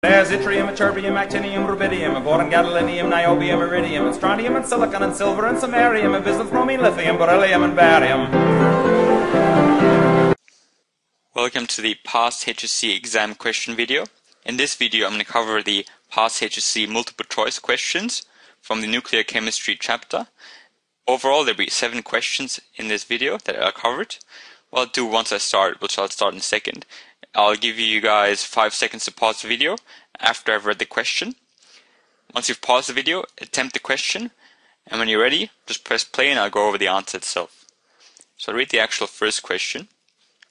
There's yttrium, terbium, actinium, rubidium, boron, gadolinium, niobium, iridium, and strontium, and silicon, and silver, and samarium, and bismuth, bromine, lithium, beryllium, and barium. Welcome to the past HSC exam question video. In this video I'm going to cover the past HSC multiple choice questions from the nuclear chemistry chapter. Overall there will be seven questions in this video that are covered. What I'll do once I start, which I'll start in a second, I'll give you guys five seconds to pause the video after I've read the question. Once you've paused the video, attempt the question, and when you're ready, just press play and I'll go over the answer itself. So I'll read the actual first question.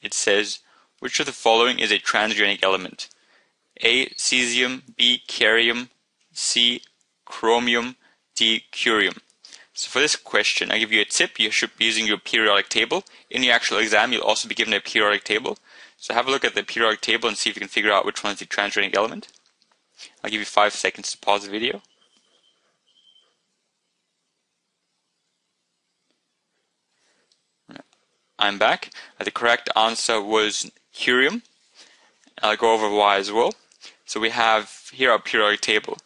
It says, which of the following is a transuranic element? A. Cesium, B. Cerium, C. Chromium, D. Curium. So for this question, I give you a tip. You should be using your periodic table. In your actual exam, you'll also be given a periodic table. So have a look at the periodic table and see if you can figure out which one is the transuranic element. I'll give you five seconds to pause the video. I'm back. Uh, the correct answer was curium. I'll go over why as well. So we have here our periodic table.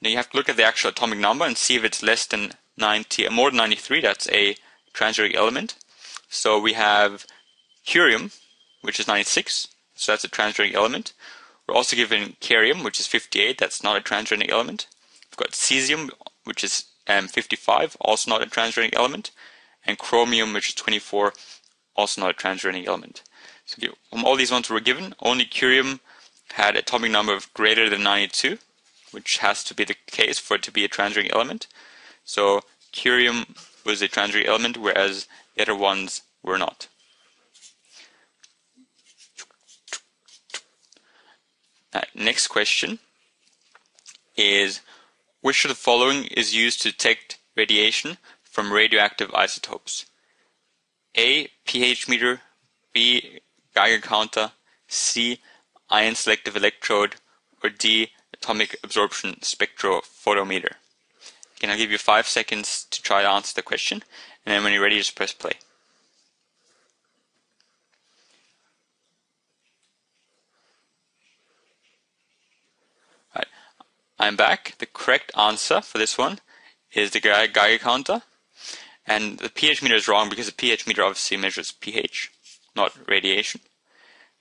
Now you have to look at the actual atomic number and see if it's less than 90, more than 93, that's a transuranic element. So we have curium, which is 96, so that's a transuranic element. We're also given cerium, which is 58, that's not a transuranic element. We've got cesium, which is um, 55, also not a transuranic element. And chromium, which is 24, also not a transuranic element. So from all these ones were given, only curium had atomic number of greater than 92, which has to be the case for it to be a transuranic element. So curium was a transuranic element, whereas the other ones were not. Uh, next question is which of the following is used to detect radiation from radioactive isotopes? A. pH meter, B. Geiger counter, C. Ion selective electrode, or D. Atomic absorption spectrophotometer. Again, I'll give you five seconds to try to answer the question, and then when you're ready, just press play. I'm back. The correct answer for this one is the Geiger counter. And the pH meter is wrong because the pH meter obviously measures pH, not radiation.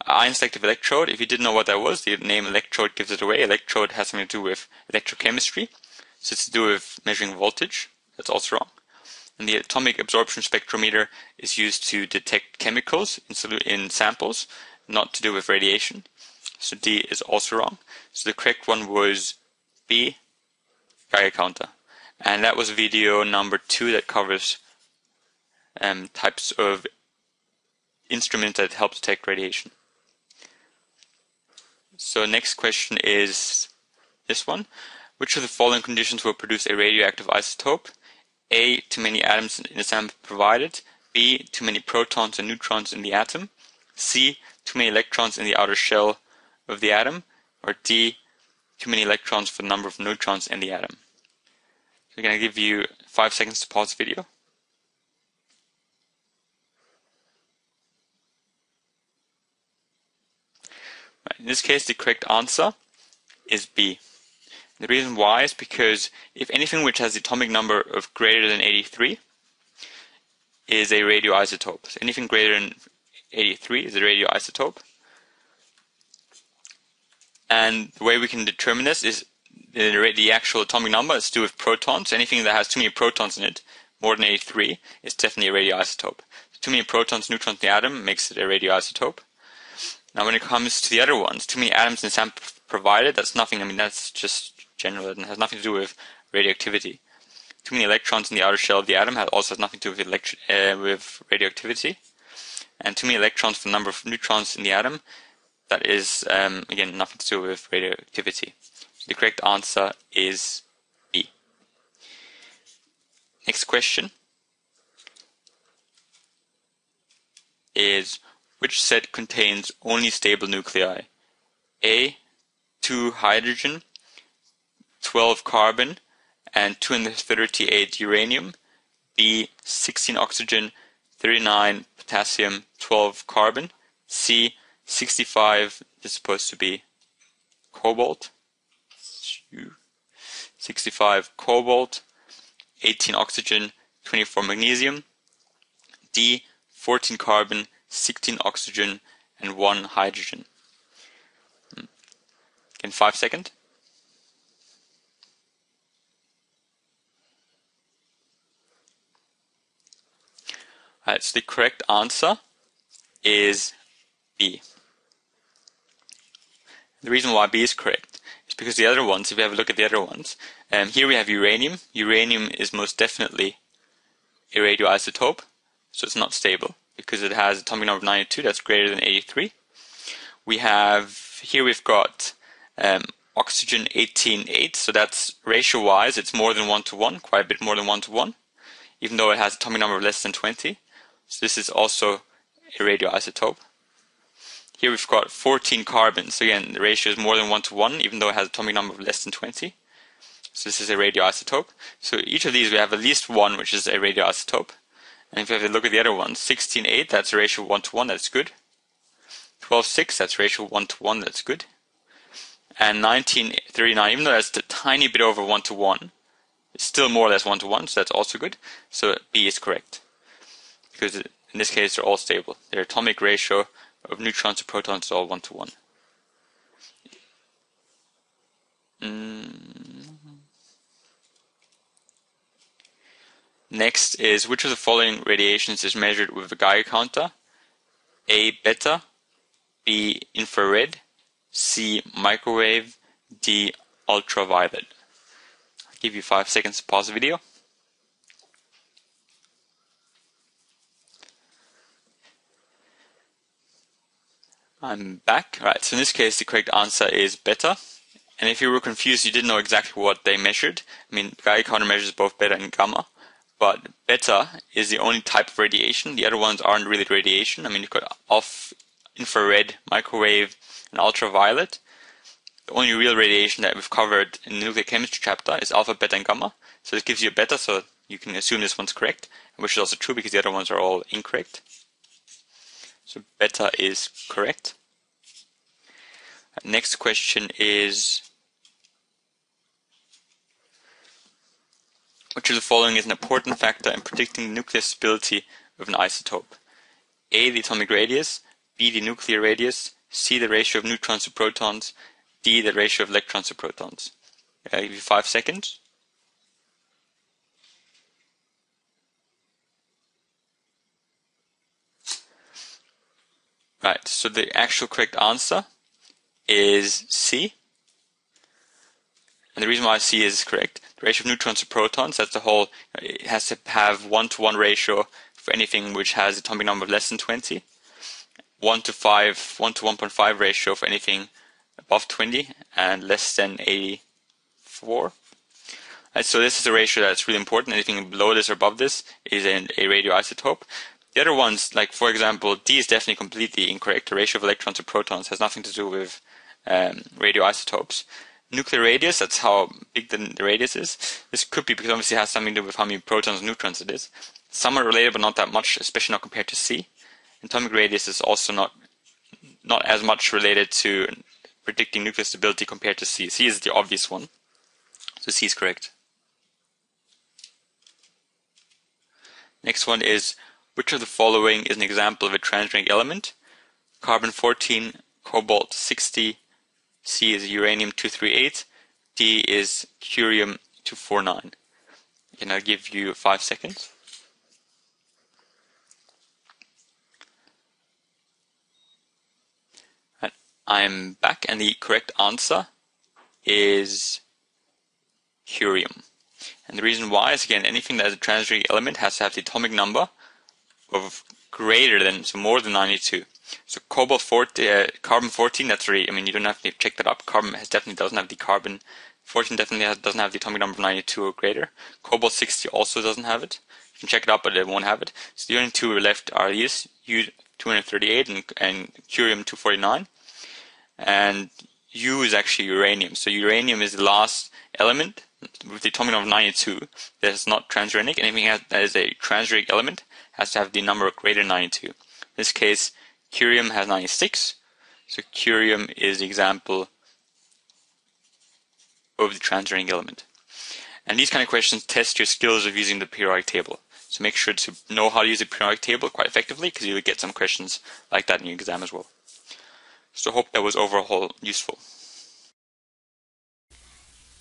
Uh, Ion selective electrode, if you didn't know what that was, the name electrode gives it away. Electrode has something to do with electrochemistry. So it's to do with measuring voltage. That's also wrong. And the atomic absorption spectrometer is used to detect chemicals in, in samples, not to do with radiation. So D is also wrong. So the correct one was B, counter. And that was video number two that covers um, types of instruments that help detect radiation. So next question is this one. Which of the following conditions will produce a radioactive isotope? A. Too many atoms in the sample provided. B. Too many protons and neutrons in the atom. C. Too many electrons in the outer shell of the atom. Or D too many electrons for the number of neutrons in the atom. So I'm going to give you five seconds to pause the video. In this case, the correct answer is B. The reason why is because if anything which has the atomic number of greater than 83 is a radioisotope. So anything greater than 83 is a radioisotope. And the way we can determine this is the, the actual atomic number is to do with protons. Anything that has too many protons in it, more than 83, is definitely a radioisotope. Too many protons, neutrons in the atom makes it a radioisotope. Now when it comes to the other ones, too many atoms in the sample provided, that's nothing, I mean that's just general, it has nothing to do with radioactivity. Too many electrons in the outer shell of the atom also has nothing to do with, uh, with radioactivity. And too many electrons for the number of neutrons in the atom that is, um, again, nothing to do with radioactivity. The correct answer is B. Next question is which set contains only stable nuclei? A, 2 hydrogen, 12 carbon, and 238 uranium. B, 16 oxygen, 39 potassium, 12 carbon. C, 65 is supposed to be cobalt, 65 cobalt, 18 oxygen, 24 magnesium. D 14 carbon, 16 oxygen, and 1 hydrogen. Hmm. In 5 seconds. Alright, so the correct answer is B. The reason why B is correct is because the other ones, if we have a look at the other ones, um, here we have uranium. Uranium is most definitely a radioisotope, so it's not stable because it has atomic number of 92 that's greater than 83. We have, here we've got um, oxygen 18.8, so that's ratio-wise, it's more than 1 to 1, quite a bit more than 1 to 1, even though it has atomic number of less than 20. So this is also a radioisotope. Here we've got 14 carbons. So Again, the ratio is more than 1 to 1, even though it has atomic number of less than 20. So this is a radioisotope. So each of these we have at least one which is a radioisotope. And if you have a look at the other ones, 16.8, that's a ratio 1 to 1, that's good. 12.6, that's ratio 1 to 1, that's good. And 1939, even though that's a tiny bit over 1 to 1, it's still more or less 1 to 1, so that's also good. So B is correct. Because in this case, they're all stable. Their atomic ratio of neutrons to protons is all one to one. Mm. Next is which of the following radiations is measured with a Geiger counter? A. Beta B. Infrared C. Microwave D. Ultraviolet. I'll give you five seconds to pause the video. I'm back. Right, so in this case the correct answer is beta. And if you were confused, you didn't know exactly what they measured. I mean, Geiger counter measures both beta and gamma, but beta is the only type of radiation. The other ones aren't really radiation. I mean, you've got off infrared, microwave, and ultraviolet. The only real radiation that we've covered in the nuclear chemistry chapter is alpha, beta, and gamma. So this gives you a beta, so you can assume this one's correct, which is also true because the other ones are all incorrect. So beta is correct. Next question is Which of the following is an important factor in predicting nuclear stability of an isotope? A. The atomic radius, B. The nuclear radius, C. The ratio of neutrons to protons, D. The ratio of electrons to protons. I'll give you five seconds. Right, so the actual correct answer is C. And the reason why C is correct, the ratio of neutrons to protons, that's the whole, it has to have one to one ratio for anything which has a atomic number of less than 20. 1 to 5, 1 to 1.5 ratio for anything above 20 and less than 84. And so this is a ratio that's really important. Anything below this or above this is an, a radioisotope. The other ones, like for example, D is definitely completely incorrect. The ratio of electrons to protons has nothing to do with um, radioisotopes. Nuclear radius, that's how big the, the, radius is. This could be because obviously it has something to do with how many protons and neutrons it is. Some are related, but not that much, especially not compared to C. Atomic radius is also not not as much related to predicting nuclear stability compared to C. C is the obvious one. So C is correct. Next one is which of the following is an example of a transuranic element? Carbon 14, cobalt 60, C is uranium 238, D is curium 249. And I'll give you five seconds. And I'm back, and the correct answer is curium. And the reason why is again, anything that is a transuranic element has to have the atomic number of greater than, so more than 92. So cobalt 40, uh, carbon 14, that's really, I mean, you don't have to check that up. Carbon has definitely doesn't have the carbon 14 definitely has, doesn't have the atomic number 92 or greater. Cobalt 60 also doesn't have it. You can check it up, but it won't have it. So the only two left are these, U238 and, and curium 249. And U is actually uranium. So uranium is the last element with the of 92 that is not transuranic. Anything that is a transuranic element has to have the number greater than 92. In this case, curium has 96. So curium is the example of the transuranic element. And these kind of questions test your skills of using the periodic table. So make sure to know how to use the periodic table quite effectively because you'll get some questions like that in your exam as well. So hope that was overall useful.